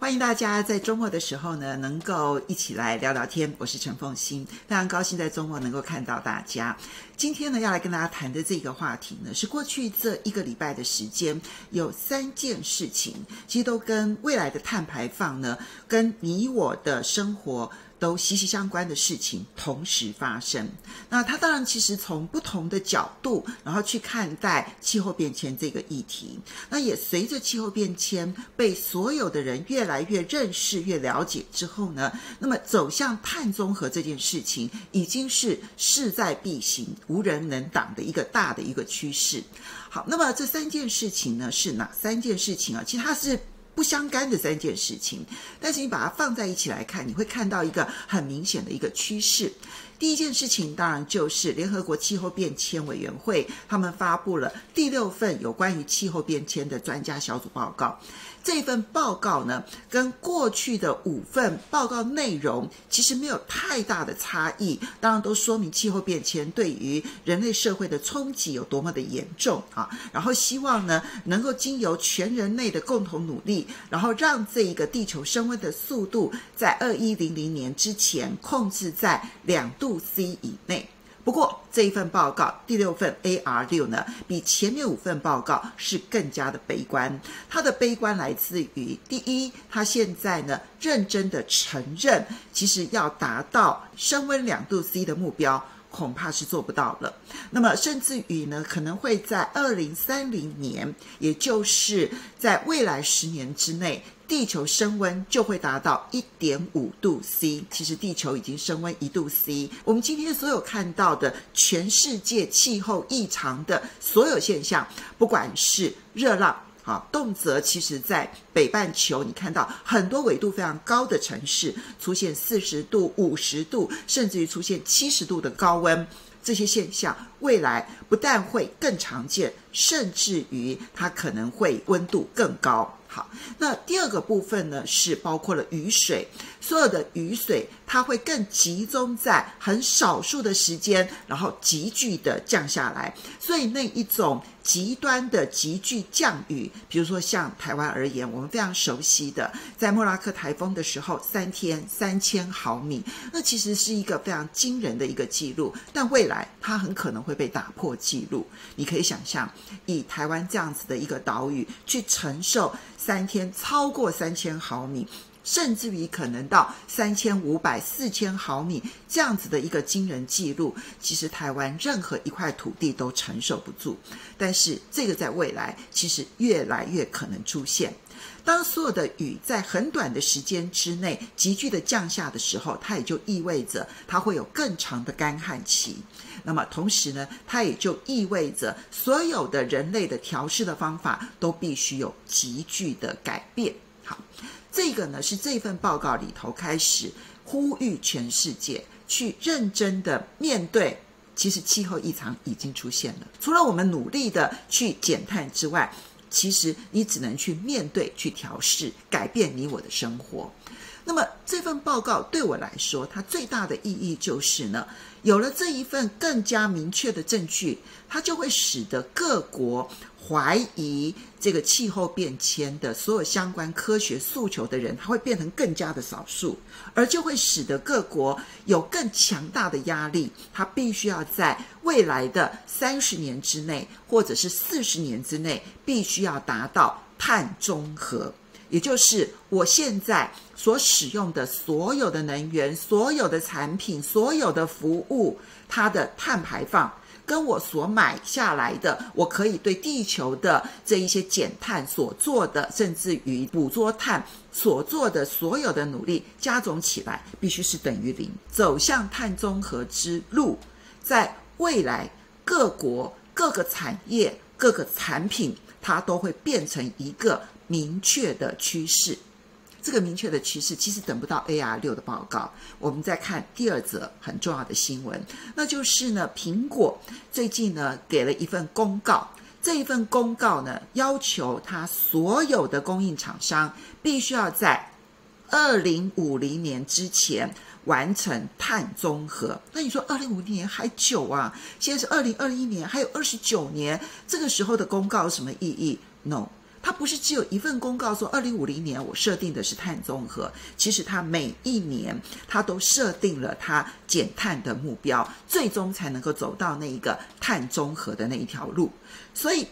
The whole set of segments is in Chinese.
欢迎大家在周末的时候呢，能够一起来聊聊天。我是陈凤欣，非常高兴在周末能够看到大家。今天呢，要来跟大家谈的这个话题呢，是过去这一个礼拜的时间，有三件事情，其实都跟未来的碳排放呢，跟你我的生活。都息息相关的事情同时发生，那他当然其实从不同的角度，然后去看待气候变迁这个议题。那也随着气候变迁被所有的人越来越认识、越了解之后呢，那么走向碳中和这件事情已经是势在必行、无人能挡的一个大的一个趋势。好，那么这三件事情呢是哪三件事情啊？其实它是。不相干的三件事情，但是你把它放在一起来看，你会看到一个很明显的一个趋势。第一件事情，当然就是联合国气候变迁委员会他们发布了第六份有关于气候变迁的专家小组报告。这份报告呢，跟过去的五份报告内容其实没有太大的差异，当然都说明气候变迁对于人类社会的冲击有多么的严重啊。然后希望呢，能够经由全人类的共同努力，然后让这一个地球升温的速度在二一零零年之前控制在两度 C 以内。不过这一份报告第六份 AR 六呢，比前面五份报告是更加的悲观。它的悲观来自于第一，它现在呢认真的承认，其实要达到升温两度 C 的目标，恐怕是做不到了。那么甚至于呢，可能会在二零三零年，也就是在未来十年之内。地球升温就会达到一点五度 C，其实地球已经升温一度 C。我们今天所有看到的全世界气候异常的所有现象，不管是热浪，啊，动辄其实在北半球，你看到很多纬度非常高的城市出现四十度、五十度，甚至于出现七十度的高温，这些现象未来不但会更常见，甚至于它可能会温度更高。好，那第二个部分呢，是包括了雨水，所有的雨水它会更集中在很少数的时间，然后急剧的降下来，所以那一种。极端的急剧降雨，比如说像台湾而言，我们非常熟悉的，在莫拉克台风的时候，三天三千毫米，那其实是一个非常惊人的一个记录。但未来它很可能会被打破记录。你可以想象，以台湾这样子的一个岛屿去承受三天超过三千毫米。甚至于可能到三千五百、四千毫米这样子的一个惊人记录，其实台湾任何一块土地都承受不住。但是这个在未来其实越来越可能出现。当所有的雨在很短的时间之内急剧的降下的时候，它也就意味着它会有更长的干旱期。那么同时呢，它也就意味着所有的人类的调试的方法都必须有急剧的改变。好。这个呢是这份报告里头开始呼吁全世界去认真的面对，其实气候异常已经出现了。除了我们努力的去减碳之外，其实你只能去面对、去调试、改变你我的生活。那么这份报告对我来说，它最大的意义就是呢，有了这一份更加明确的证据，它就会使得各国。怀疑这个气候变迁的所有相关科学诉求的人，他会变成更加的少数，而就会使得各国有更强大的压力，他必须要在未来的三十年之内，或者是四十年之内，必须要达到碳中和，也就是我现在所使用的所有的能源、所有的产品、所有的服务，它的碳排放。跟我所买下来的，我可以对地球的这一些减碳所做的，甚至于捕捉碳所做的所有的努力加总起来，必须是等于零。走向碳中和之路，在未来各国各个产业各个产品，它都会变成一个明确的趋势。这个明确的趋势，其实等不到 AR 六的报告，我们再看第二则很重要的新闻，那就是呢，苹果最近呢给了一份公告，这一份公告呢要求它所有的供应厂商必须要在二零五零年之前完成碳中和。那你说二零五零年还久啊？现在是二零二一年，还有二十九年，这个时候的公告有什么意义？No。不是只有一份公告说二零五零年我设定的是碳中和，其实它每一年它都设定了它减碳的目标，最终才能够走到那一个碳中和的那一条路。所以，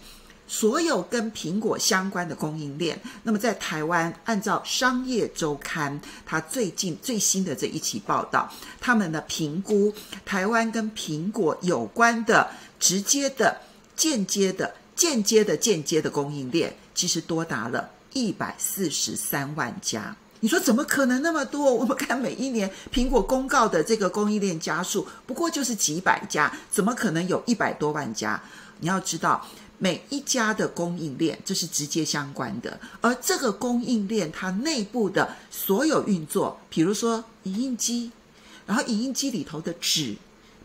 所有跟苹果相关的供应链，那么在台湾，按照商业周刊它最近最新的这一期报道，他们的评估，台湾跟苹果有关的直接的、间接的。间接的、间接的供应链其实多达了一百四十三万家。你说怎么可能那么多？我们看每一年苹果公告的这个供应链加数，不过就是几百家，怎么可能有一百多万家？你要知道，每一家的供应链这是直接相关的，而这个供应链它内部的所有运作，比如说影印机，然后影印机里头的纸，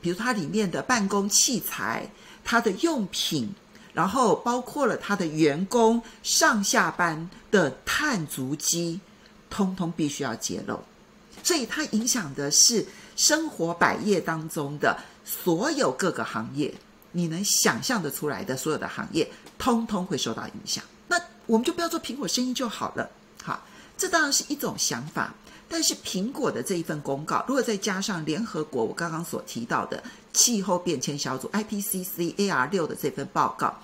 比如它里面的办公器材，它的用品。然后包括了他的员工上下班的碳足迹，通通必须要揭露，所以它影响的是生活百业当中的所有各个行业，你能想象得出来的所有的行业，通通会受到影响。那我们就不要做苹果生意就好了。好，这当然是一种想法。但是苹果的这一份公告，如果再加上联合国我刚刚所提到的气候变迁小组 IPCC AR 六的这份报告，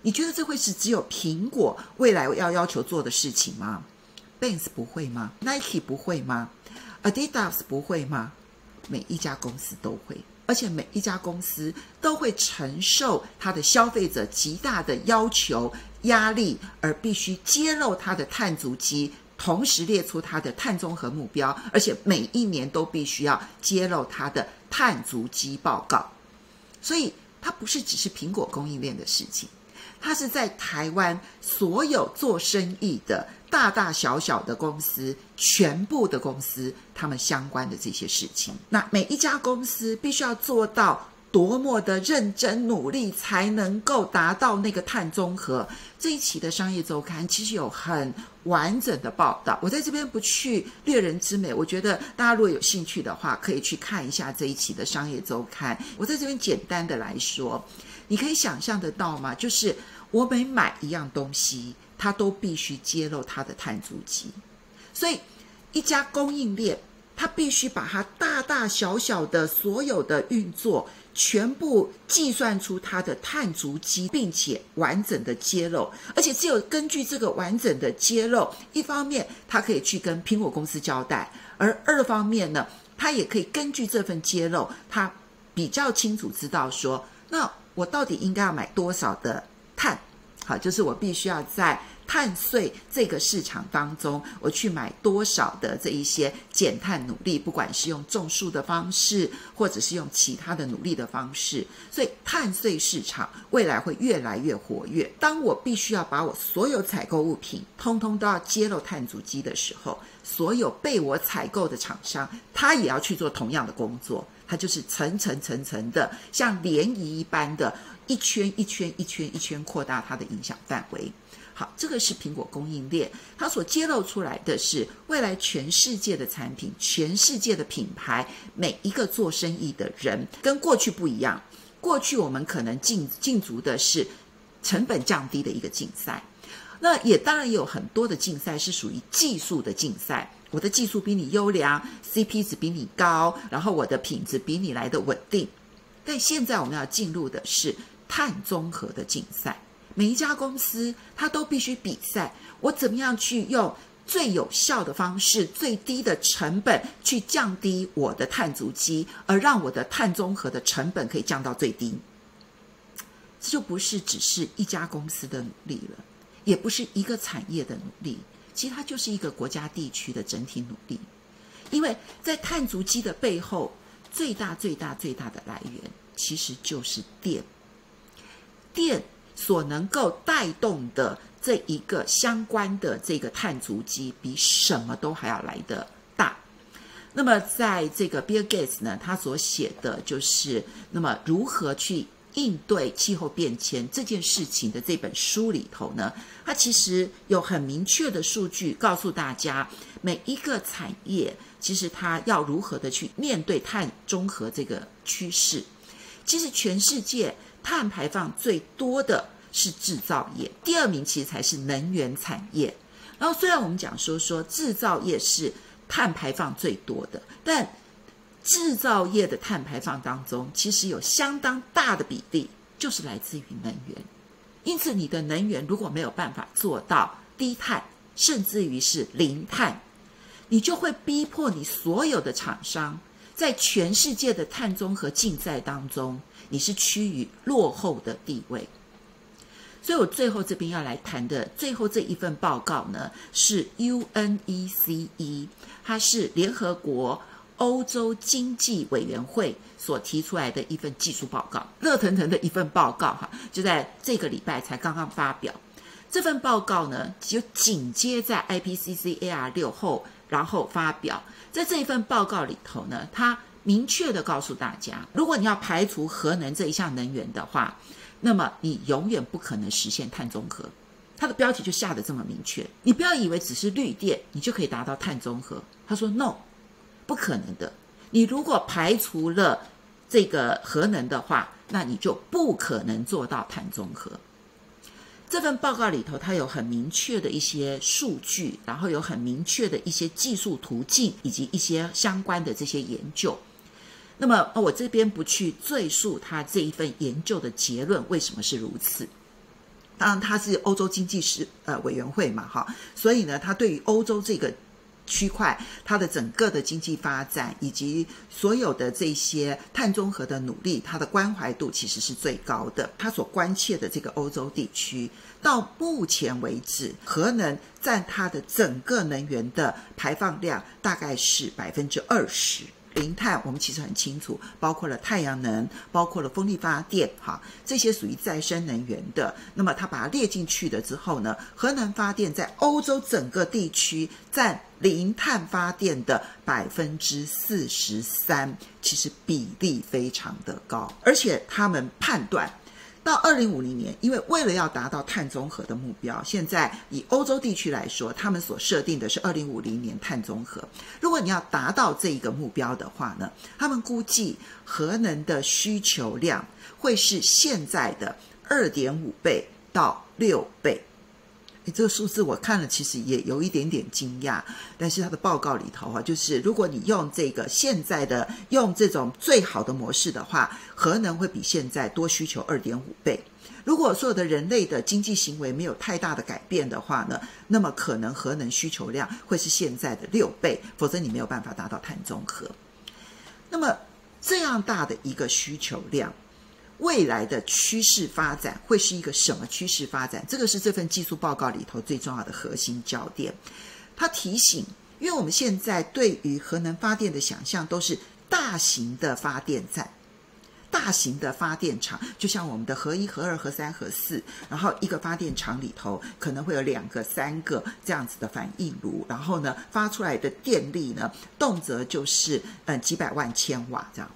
你觉得这会是只有苹果未来要要求做的事情吗？Benz 不会吗？Nike 不会吗？Adidas 不会吗？每一家公司都会，而且每一家公司都会承受它的消费者极大的要求压力，而必须揭露它的碳足迹。同时列出它的碳综合目标，而且每一年都必须要揭露它的碳足迹报告，所以它不是只是苹果供应链的事情，它是在台湾所有做生意的大大小小的公司，全部的公司他们相关的这些事情。那每一家公司必须要做到。多么的认真努力才能够达到那个碳中和？这一期的商业周刊其实有很完整的报道，我在这边不去猎人之美。我觉得大家如果有兴趣的话，可以去看一下这一期的商业周刊。我在这边简单的来说，你可以想象得到吗？就是我每买一样东西，它都必须揭露它的碳足迹，所以一家供应链。他必须把它大大小小的所有的运作全部计算出它的碳足迹，并且完整的揭露。而且只有根据这个完整的揭露，一方面他可以去跟苹果公司交代，而二方面呢，他也可以根据这份揭露，他比较清楚知道说，那我到底应该要买多少的碳？好，就是我必须要在。碳税这个市场当中，我去买多少的这一些减碳努力，不管是用种树的方式，或者是用其他的努力的方式，所以碳税市场未来会越来越活跃。当我必须要把我所有采购物品通通都要揭露碳足迹的时候，所有被我采购的厂商，他也要去做同样的工作，他就是层层层层的，像涟漪一般的，一圈一圈一圈一圈扩大它的影响范围。好，这个是苹果供应链，它所揭露出来的是未来全世界的产品、全世界的品牌，每一个做生意的人跟过去不一样。过去我们可能进进足的是成本降低的一个竞赛，那也当然有很多的竞赛是属于技术的竞赛。我的技术比你优良，CP 值比你高，然后我的品质比你来的稳定。但现在我们要进入的是碳中和的竞赛。每一家公司，它都必须比赛，我怎么样去用最有效的方式、最低的成本去降低我的碳足迹，而让我的碳中和的成本可以降到最低。这就不是只是一家公司的努力了，也不是一个产业的努力，其实它就是一个国家地区的整体努力。因为在碳足迹的背后，最大、最大、最大的来源其实就是电，电。所能够带动的这一个相关的这个碳足迹，比什么都还要来的大。那么，在这个 Bill Gates 呢，他所写的就是那么如何去应对气候变迁这件事情的这本书里头呢，它其实有很明确的数据告诉大家，每一个产业其实它要如何的去面对碳中和这个趋势。其实全世界。碳排放最多的是制造业，第二名其实才是能源产业。然后虽然我们讲说说制造业是碳排放最多的，但制造业的碳排放当中，其实有相当大的比例就是来自于能源。因此，你的能源如果没有办法做到低碳，甚至于是零碳，你就会逼迫你所有的厂商在全世界的碳中和竞赛当中，你是趋于落后的地位。所以我最后这边要来谈的最后这一份报告呢，是 UNECE，它是联合国欧洲经济委员会所提出来的一份技术报告，热腾腾的一份报告哈，就在这个礼拜才刚刚发表。这份报告呢，就紧接在 IPCC AR 六后，然后发表。在这一份报告里头呢，它明确的告诉大家，如果你要排除核能这一项能源的话，那么你永远不可能实现碳中和，它的标题就下的这么明确。你不要以为只是绿电，你就可以达到碳中和。他说 “no”，不可能的。你如果排除了这个核能的话，那你就不可能做到碳中和。这份报告里头，它有很明确的一些数据，然后有很明确的一些技术途径，以及一些相关的这些研究。那么，我这边不去赘述他这一份研究的结论为什么是如此。当然，他是欧洲经济师呃委员会嘛，哈，所以呢，他对于欧洲这个区块，它的整个的经济发展以及所有的这些碳中和的努力，它的关怀度其实是最高的。他所关切的这个欧洲地区，到目前为止，核能占它的整个能源的排放量大概是百分之二十。零碳，我们其实很清楚，包括了太阳能，包括了风力发电，哈，这些属于再生能源的。那么它把它列进去的之后呢，核能发电在欧洲整个地区占零碳发电的百分之四十三，其实比例非常的高，而且他们判断。到二零五零年，因为为了要达到碳中和的目标，现在以欧洲地区来说，他们所设定的是二零五零年碳中和。如果你要达到这一个目标的话呢，他们估计核能的需求量会是现在的二点五倍到六倍。这个数字我看了，其实也有一点点惊讶。但是它的报告里头啊，就是如果你用这个现在的用这种最好的模式的话，核能会比现在多需求二点五倍。如果所有的人类的经济行为没有太大的改变的话呢，那么可能核能需求量会是现在的六倍，否则你没有办法达到碳中和。那么这样大的一个需求量。未来的趋势发展会是一个什么趋势发展？这个是这份技术报告里头最重要的核心焦点。他提醒，因为我们现在对于核能发电的想象都是大型的发电站、大型的发电厂，就像我们的核一、核二、核三、核四，然后一个发电厂里头可能会有两个、三个这样子的反应炉，然后呢发出来的电力呢，动辄就是嗯几百万千瓦这样。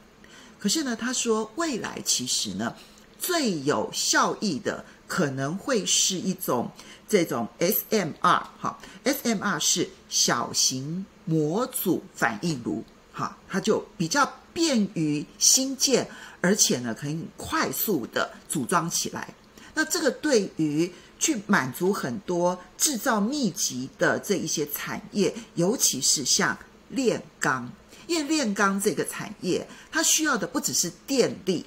可是呢，他说未来其实呢，最有效益的可能会是一种这种 SMR，哈，SMR 是小型模组反应炉，哈，它就比较便于新建，而且呢可以快速的组装起来。那这个对于去满足很多制造密集的这一些产业，尤其是像炼钢。因为炼钢这个产业，它需要的不只是电力，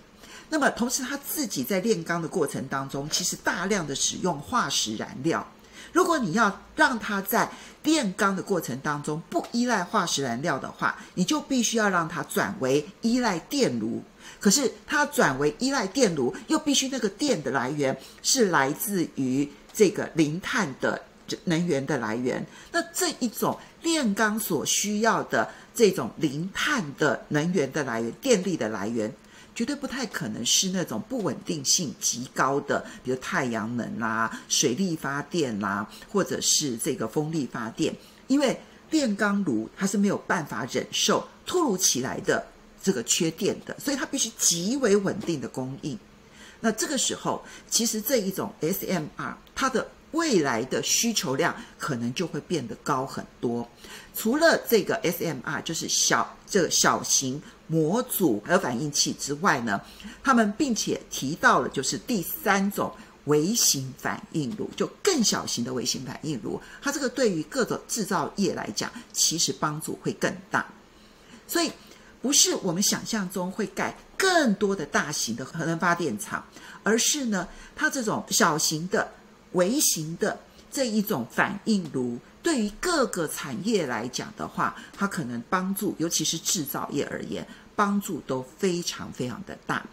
那么同时它自己在炼钢的过程当中，其实大量的使用化石燃料。如果你要让它在炼钢的过程当中不依赖化石燃料的话，你就必须要让它转为依赖电炉。可是它转为依赖电炉，又必须那个电的来源是来自于这个零碳的能源的来源。那这一种炼钢所需要的。这种零碳的能源的来源、电力的来源，绝对不太可能是那种不稳定性极高的，比如太阳能啦、水力发电啦，或者是这个风力发电。因为炼钢炉它是没有办法忍受突如其来的这个缺电的，所以它必须极为稳定的供应。那这个时候，其实这一种 SMR 它的。未来的需求量可能就会变得高很多。除了这个 SMR，就是小这个小型模组核反应器之外呢，他们并且提到了就是第三种微型反应炉，就更小型的微型反应炉，它这个对于各种制造业来讲，其实帮助会更大。所以不是我们想象中会盖更多的大型的核能发电厂，而是呢，它这种小型的、微型的这一种反应炉，对于各个产业来讲的话，它可能帮助，尤其是制造业而言，帮助都非常非常的大。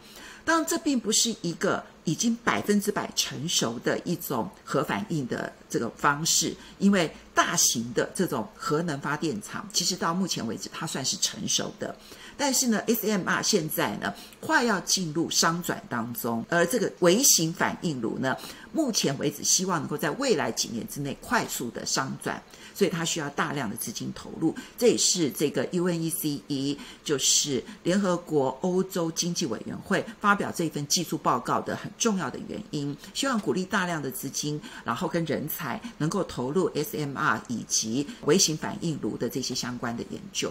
当然，这并不是一个已经百分之百成熟的一种核反应的这个方式，因为大型的这种核能发电厂，其实到目前为止它算是成熟的。但是呢，SMR 现在呢快要进入商转当中，而这个微型反应炉呢，目前为止希望能够在未来几年之内快速的商转。所以它需要大量的资金投入，这也是这个 UNECE 就是联合国欧洲经济委员会发表这份技术报告的很重要的原因。希望鼓励大量的资金，然后跟人才能够投入 SMR 以及微型反应炉的这些相关的研究。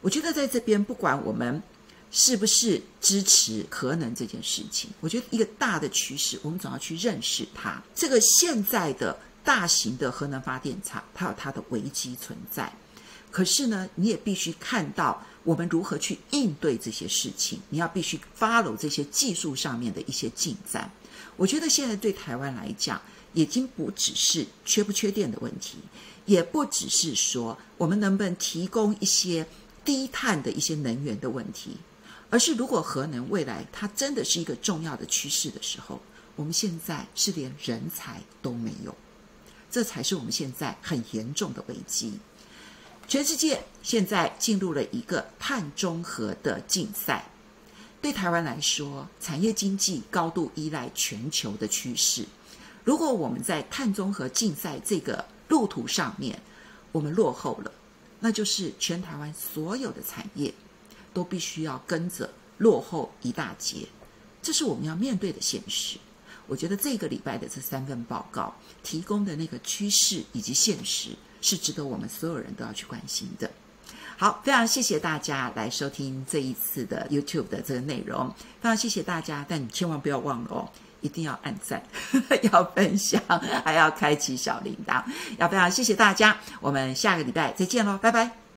我觉得在这边，不管我们是不是支持核能这件事情，我觉得一个大的趋势，我们总要去认识它。这个现在的。大型的核能发电厂，它有它的危机存在。可是呢，你也必须看到我们如何去应对这些事情。你要必须 follow 这些技术上面的一些进展。我觉得现在对台湾来讲，已经不只是缺不缺电的问题，也不只是说我们能不能提供一些低碳的一些能源的问题，而是如果核能未来它真的是一个重要的趋势的时候，我们现在是连人才都没有。这才是我们现在很严重的危机。全世界现在进入了一个碳中和的竞赛，对台湾来说，产业经济高度依赖全球的趋势。如果我们在碳中和竞赛这个路途上面我们落后了，那就是全台湾所有的产业都必须要跟着落后一大截。这是我们要面对的现实。我觉得这个礼拜的这三份报告提供的那个趋势以及现实，是值得我们所有人都要去关心的。好，非常谢谢大家来收听这一次的 YouTube 的这个内容，非常谢谢大家，但你千万不要忘了哦，一定要按赞，要分享，还要开启小铃铛，要不要谢谢大家，我们下个礼拜再见喽，拜拜。